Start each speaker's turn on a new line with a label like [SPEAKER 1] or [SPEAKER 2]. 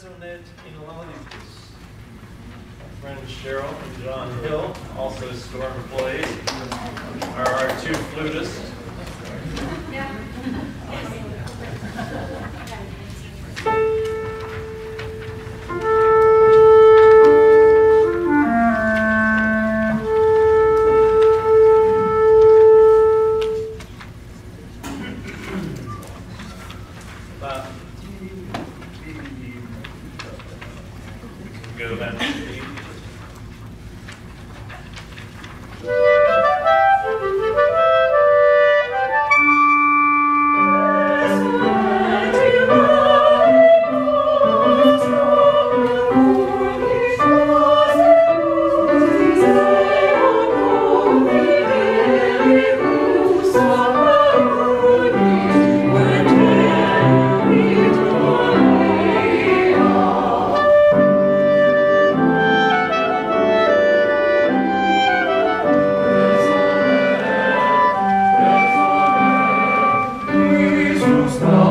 [SPEAKER 1] Resonet in Friends Cheryl and John Hill, also Storm employees, are our two flutists. Yeah. go back to the stop